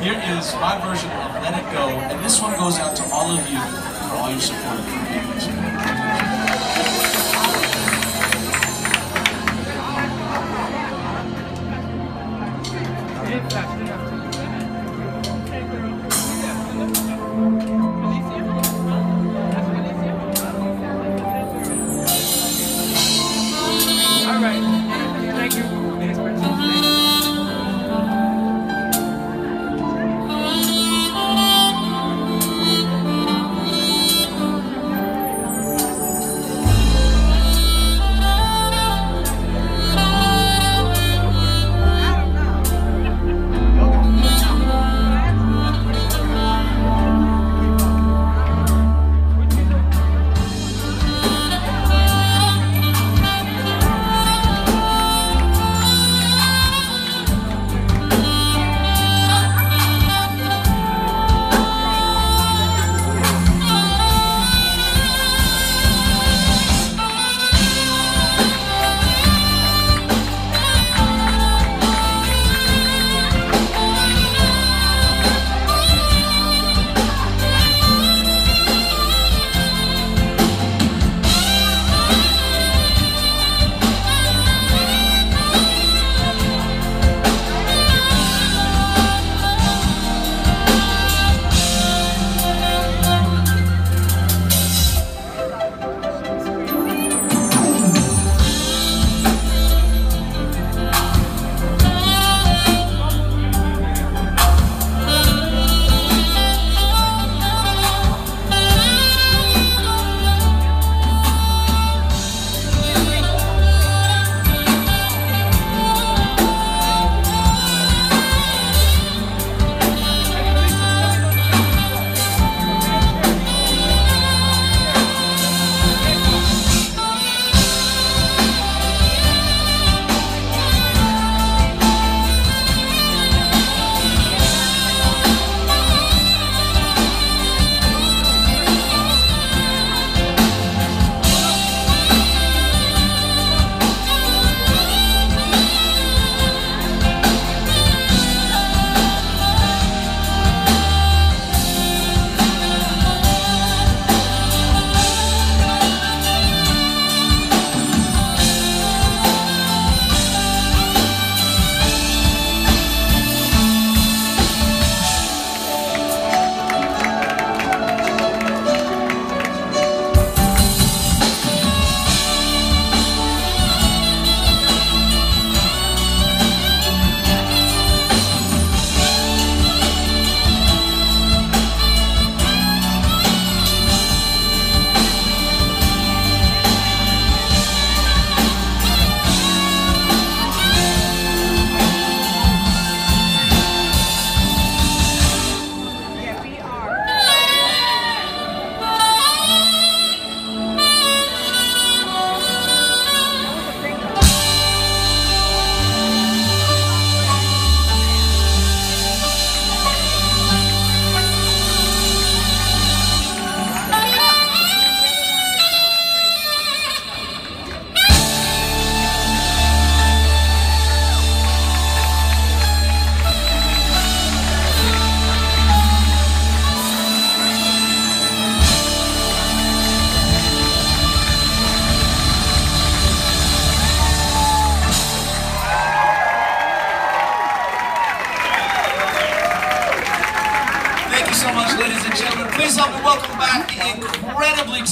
Here is my version of Let It Go, and this one goes out to all of you for all your support. Of All so much, ladies and gentlemen. Please help me welcome back the incredibly